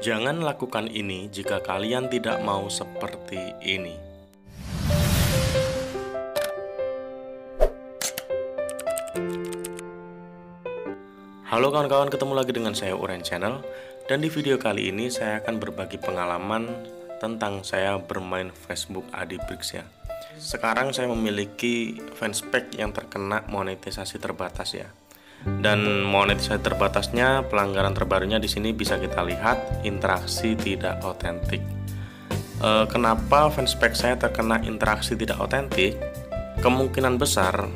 Jangan lakukan ini jika kalian tidak mau seperti ini. Halo kawan-kawan, ketemu lagi dengan saya Uren Channel dan di video kali ini saya akan berbagi pengalaman tentang saya bermain Facebook Adibrix ya. Sekarang saya memiliki fanspage yang terkena monetisasi terbatas ya. Dan monetisasi terbatasnya pelanggaran terbarunya di sini bisa kita lihat interaksi tidak otentik. E, kenapa fanspage saya terkena interaksi tidak otentik? Kemungkinan besar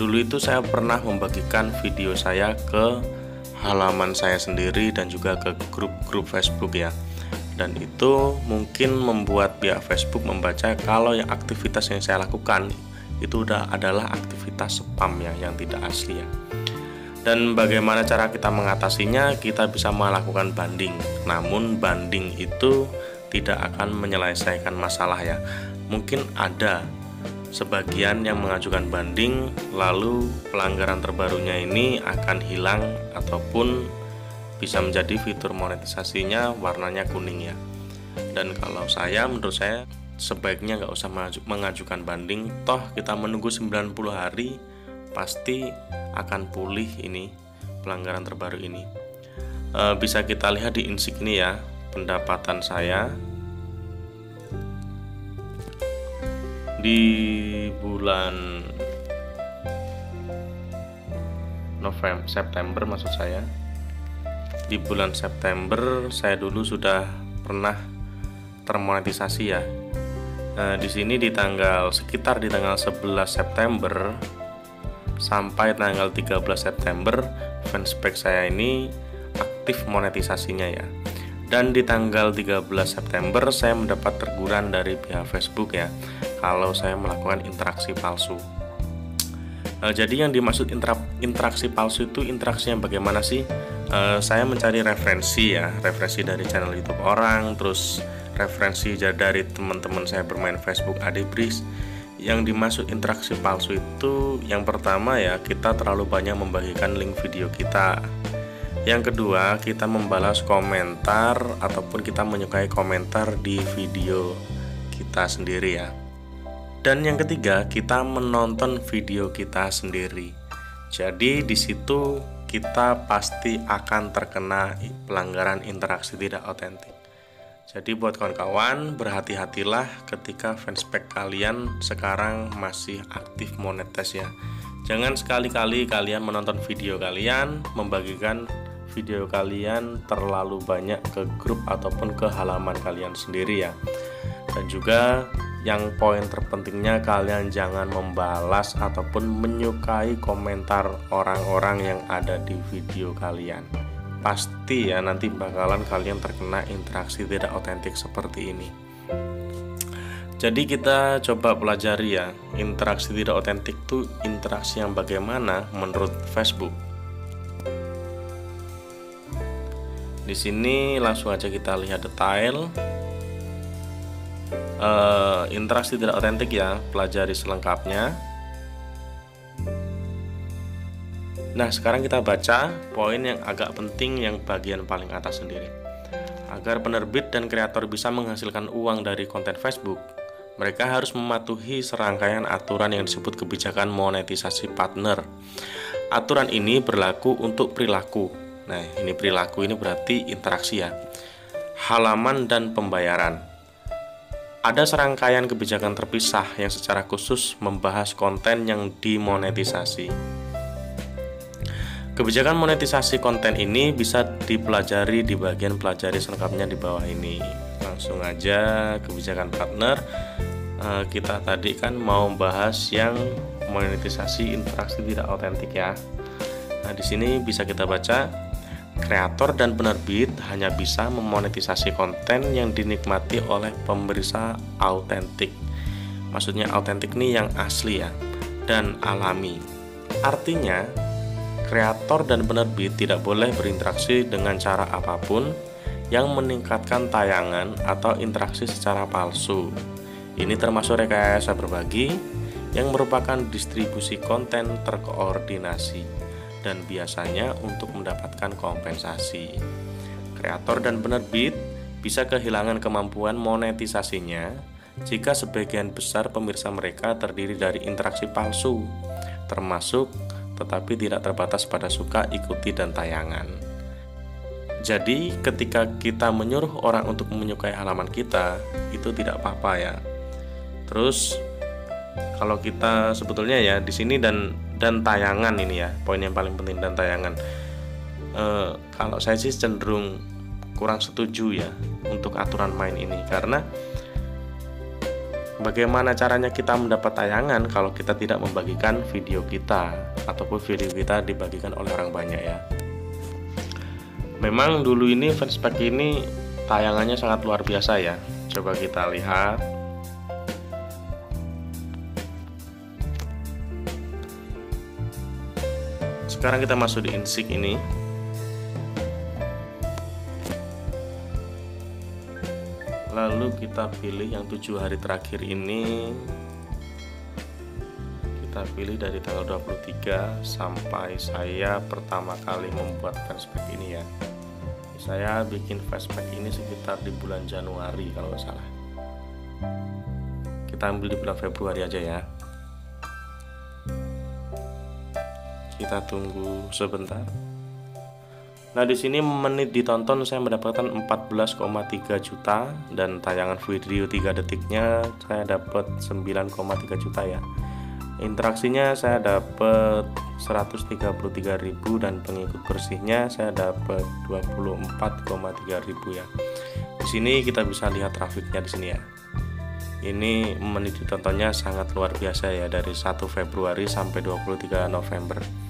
Dulu itu saya pernah membagikan video saya ke halaman saya sendiri dan juga ke grup-grup Facebook ya. Dan itu mungkin membuat pihak Facebook membaca kalau yang aktivitas yang saya lakukan itu udah adalah aktivitas spam ya yang tidak asli ya. Dan bagaimana cara kita mengatasinya? Kita bisa melakukan banding. Namun banding itu tidak akan menyelesaikan masalah ya. Mungkin ada sebagian yang mengajukan banding lalu pelanggaran terbarunya ini akan hilang ataupun bisa menjadi fitur monetisasinya warnanya kuning ya dan kalau saya menurut saya sebaiknya nggak usah mengajukan banding toh kita menunggu 90 hari pasti akan pulih ini pelanggaran terbaru ini. E, bisa kita lihat di insignia pendapatan saya. Di bulan November September maksud saya. Di bulan September saya dulu sudah pernah termonetisasi ya. Nah, di sini di tanggal sekitar di tanggal 11 September sampai tanggal 13 September fanspage saya ini aktif monetisasinya ya dan di tanggal 13 September saya mendapat teguran dari pihak Facebook ya kalau saya melakukan interaksi palsu. E, jadi yang dimaksud interaksi palsu itu interaksi yang bagaimana sih? E, saya mencari referensi ya, referensi dari channel YouTube orang, terus referensi dari teman-teman saya bermain Facebook Adibris. Yang dimaksud interaksi palsu itu yang pertama ya kita terlalu banyak membagikan link video kita. Yang kedua, kita membalas komentar ataupun kita menyukai komentar di video kita sendiri ya. Dan yang ketiga, kita menonton video kita sendiri. Jadi di situ kita pasti akan terkena pelanggaran interaksi tidak otentik. Jadi buat kawan-kawan, berhati-hatilah ketika fanspage kalian sekarang masih aktif monetis ya. Jangan sekali-kali kalian menonton video kalian, membagikan video kalian terlalu banyak ke grup ataupun ke halaman kalian sendiri ya. Dan juga yang poin terpentingnya kalian jangan membalas ataupun menyukai komentar orang-orang yang ada di video kalian pasti ya nanti bakalan kalian terkena interaksi tidak otentik seperti ini. Jadi kita coba pelajari ya interaksi tidak otentik itu interaksi yang bagaimana menurut Facebook. Di sini langsung aja kita lihat detail. Uh, interaksi tidak otentik ya pelajari selengkapnya nah sekarang kita baca poin yang agak penting yang bagian paling atas sendiri agar penerbit dan kreator bisa menghasilkan uang dari konten Facebook mereka harus mematuhi serangkaian aturan yang disebut kebijakan monetisasi partner. Aturan ini berlaku untuk perilaku. Nah, ini perilaku ini berarti interaksi ya. Halaman dan pembayaran. Ada serangkaian kebijakan terpisah yang secara khusus membahas konten yang dimonetisasi. Kebijakan monetisasi konten ini bisa dipelajari di bagian pelajari selengkapnya di bawah ini. Langsung aja kebijakan partner. Eh, kita tadi kan mau bahas yang monetisasi interaksi tidak otentik ya. Nah, di sini bisa kita baca Kreator dan penerbit hanya bisa memonetisasi konten yang dinikmati oleh pemeriksa autentik. Maksudnya autentik nih yang asli ya dan alami. Artinya, kreator dan penerbit tidak boleh berinteraksi dengan cara apa pun yang meningkatkan tayangan atau interaksi secara palsu. Ini termasuk rekayasa berbagi yang merupakan distribusi konten terkoordinasi dan biasanya untuk mendapatkan kompensasi. kreator dan penerbit bisa kehilangan kemampuan monetisasinya jika sebagian besar pemirsa mereka terdiri dari interaksi palsu, termasuk tetapi tidak terbatas pada suka, ikuti, dan tayangan. Jadi, ketika kita menyuruh orang untuk menyukai halaman kita, itu tidak apa-apa ya. Terus, kalau kita sebetulnya ya di sini dan dan tayangan ini ya, poin yang paling penting dan tayangan. E, kalau saya sih cenderung kurang setuju ya untuk aturan main ini karena Bagaimana caranya kita mendapat tayangan kalau kita tidak membagikan video kita ataupun video kita dibagikan oleh orang banyak ya. Memang dulu ini fanspack ini tayangannya sangat luar biasa ya. Coba kita lihat. Sekarang kita masuk di insik ini. Lalu kita pilih yang tujuh hari terakhir ini. Kita pilih dari tanggal 23 sampai saya pertama kali membuat flashback ini ya. Saya bikin flashback ini sekitar di bulan Januari kalau nggak salah. Kita ambil di bulan Februari aja ya. Kita tunggu sebentar Nah, di sini menit ditonton saya mendapatkan 14,3 juta dan tayangan video 3 detiknya saya dapat 9,3 juta ya. Interaksinya saya dapat 133.000 dan pengikut bersihnya saya dapat 24,3 ribu ya. Di sini kita bisa lihat trafiknya di sini ya. Ini menit ditontonnya sangat luar biasa ya dari 1 Februari sampai 23 November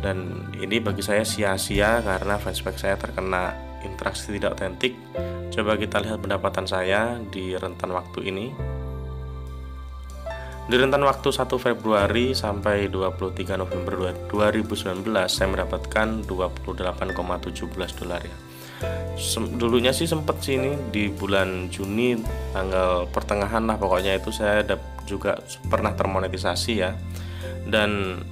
dan ini bagi saya sia-sia karena flashback saya terkena interaksi tidak otentik. Coba kita lihat pendapatan saya di rentan waktu ini. Di rentan waktu 1 Februari sampai 23 November 2019 saya mendapatkan 28,17 dolar ya. Dulunya sih sempet sih ini di bulan Juni tanggal pertengahan lah pokoknya itu saya juga pernah termonetisasi ya. Dan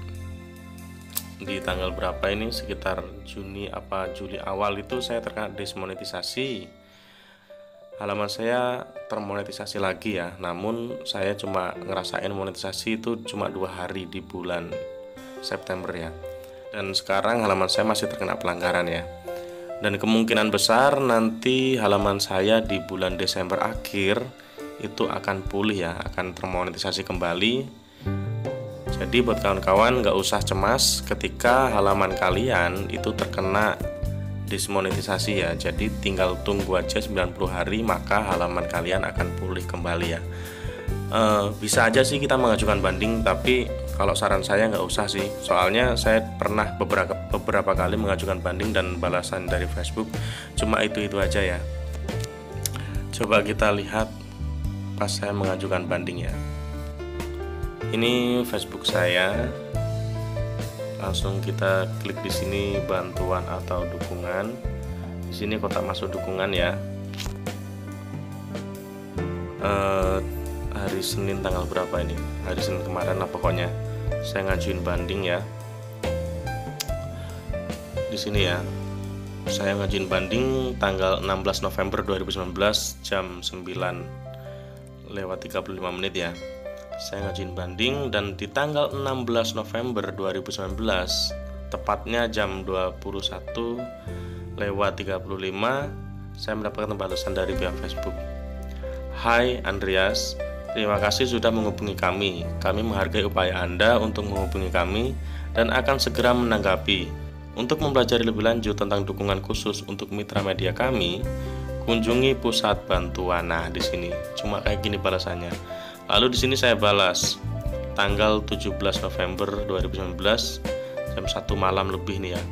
di tanggal berapa ini? Sekitar Juni apa Juli awal itu saya terkena desmonetisasi. Halaman saya termonetisasi lagi ya. Namun saya cuma ngerasain monetisasi itu cuma dua hari di bulan September ya. Dan sekarang halaman saya masih terkena pelanggaran ya. Dan kemungkinan besar nanti halaman saya di bulan Desember akhir itu akan pulih ya akan termonetisasi kembali jadi buat kawan-kawan nggak usah cemas ketika halaman kalian itu terkena dismonetisasi ya. Jadi tinggal tunggu aja 90 hari maka halaman kalian akan pulih kembali ya. E, bisa aja sih kita mengajukan banding tapi kalau saran saya nggak usah sih. Soalnya saya pernah beberapa beberapa kali mengajukan banding dan balasan dari Facebook cuma itu itu aja ya. Coba kita lihat pas saya mengajukan banding ya ini Facebook saya. Langsung kita klik di sini bantuan atau dukungan. Di sini kotak masuk dukungan ya. Uh, hari Senin tanggal berapa ini? Hari Senin kemarin lah pokoknya. Saya ngajuin banding ya. Di sini ya. Saya ngajuin banding tanggal 16 November 2019 jam 9 lewat 35 menit ya saya ngajuin banding dan di tanggal 16 November 2019 tepatnya jam 21 lewat 35 saya mendapatkan balasan dari pihak Facebook Hai Andreas Terima kasih sudah menghubungi kami. Kami menghargai upaya Anda untuk menghubungi kami dan akan segera menanggapi. Untuk mempelajari lebih lanjut tentang dukungan khusus untuk mitra media kami, kunjungi pusat bantuan. Nah, di sini cuma kayak gini balasannya. Lalu di sini saya balas tanggal 17 November 2019 jam 1 malam lebih nih ya.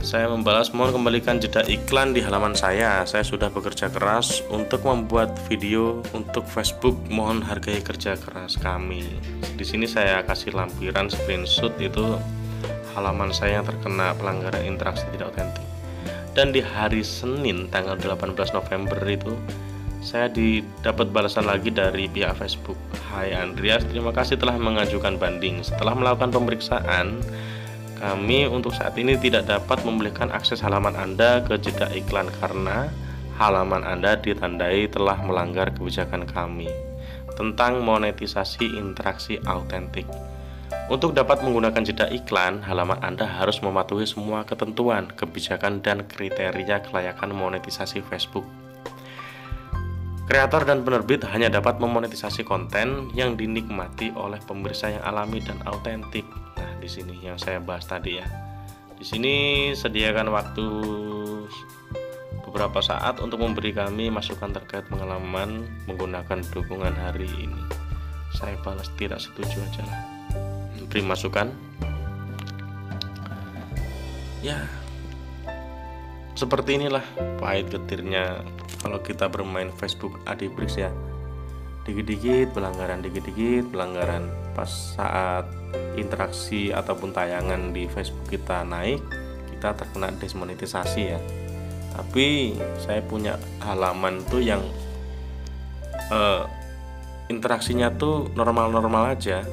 Saya membalas mohon kembalikan jeda iklan di halaman saya. Saya sudah bekerja keras untuk membuat video untuk Facebook. Mohon hargai kerja keras kami. Di sini saya kasih lampiran screenshot itu halaman saya yang terkena pelanggaran interaksi tidak otentik. Dan di hari Senin tanggal 18 November itu saya didapat balasan lagi dari pihak Facebook. Hai Andreas, terima kasih telah mengajukan banding. Setelah melakukan pemeriksaan, kami untuk saat ini tidak dapat memberikan akses halaman Anda ke jeda iklan karena halaman Anda ditandai telah melanggar kebijakan kami tentang monetisasi interaksi autentik. Untuk dapat menggunakan jeda iklan, halaman Anda harus mematuhi semua ketentuan, kebijakan, dan kriteria kelayakan monetisasi Facebook. Kreator dan penerbit hanya dapat memonetisasi konten yang dinikmati oleh pemirsa yang alami dan autentik di sini yang saya bahas tadi ya. Di sini sediakan waktu beberapa saat untuk memberi kami masukan terkait pengalaman menggunakan dukungan hari ini. Saya balas tidak setuju aja lah. Beri masukan. Ya, seperti inilah pahit getirnya kalau kita bermain Facebook Adibrix ya. Dikit-dikit pelanggaran dikit-dikit pelanggaran pas saat interaksi ataupun tayangan di Facebook kita naik kita terkena desmonetisasi ya. Tapi saya punya halaman tuh yang uh, interaksinya tuh normal-normal aja.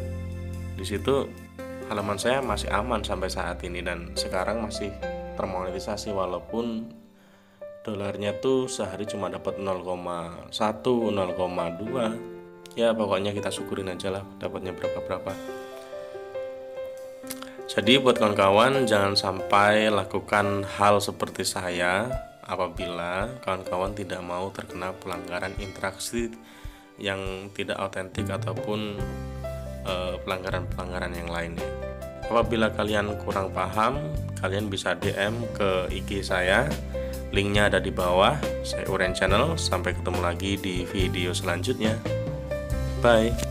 Di situ halaman saya masih aman sampai saat ini dan sekarang masih termonetisasi walaupun dolarnya tuh sehari cuma dapat 0,1 0,2 ya pokoknya kita syukurin aja lah dapatnya berapa berapa jadi buat kawan-kawan jangan sampai lakukan hal seperti saya apabila kawan-kawan tidak mau terkena pelanggaran interaksi yang tidak autentik ataupun eh, pelanggaran-pelanggaran yang lainnya. Apabila kalian kurang paham, kalian bisa DM ke IG saya Linknya ada di bawah. Saya Uren Channel. Sampai ketemu lagi di video selanjutnya. Bye.